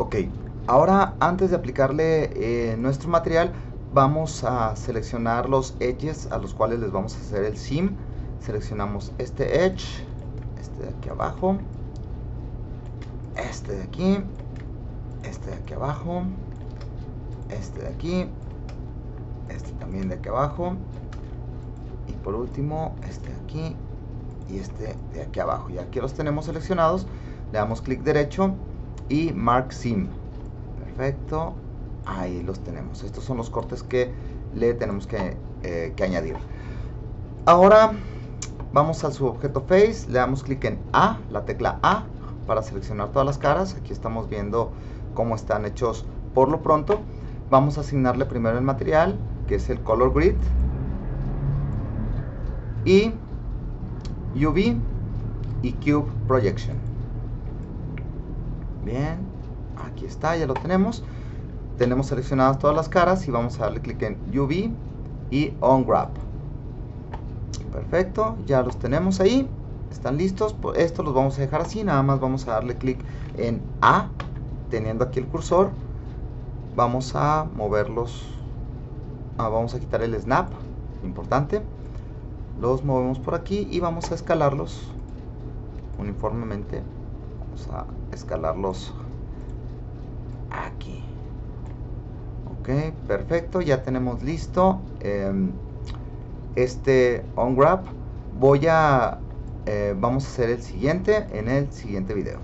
Ok, ahora antes de aplicarle eh, nuestro material, vamos a seleccionar los edges a los cuales les vamos a hacer el sim. Seleccionamos este edge, este de aquí abajo, este de aquí, este de aquí abajo, este de aquí, este también de aquí abajo, y por último este de aquí y este de aquí abajo. Y aquí los tenemos seleccionados, le damos clic derecho y Mark Sim. Perfecto, ahí los tenemos. Estos son los cortes que le tenemos que, eh, que añadir. Ahora vamos a su objeto Face, le damos clic en A, la tecla A, para seleccionar todas las caras. Aquí estamos viendo cómo están hechos por lo pronto. Vamos a asignarle primero el material, que es el Color Grid. Y UV y Cube Projection. Bien, aquí está, ya lo tenemos. Tenemos seleccionadas todas las caras y vamos a darle clic en UV y On Grab. Perfecto, ya los tenemos ahí. Están listos. Esto los vamos a dejar así. Nada más vamos a darle clic en A, teniendo aquí el cursor. Vamos a moverlos. Ah, vamos a quitar el snap, importante. Los movemos por aquí y vamos a escalarlos uniformemente. A escalarlos aquí. Ok, perfecto. Ya tenemos listo em, este on grab. Voy a eh, vamos a hacer el siguiente en el siguiente video.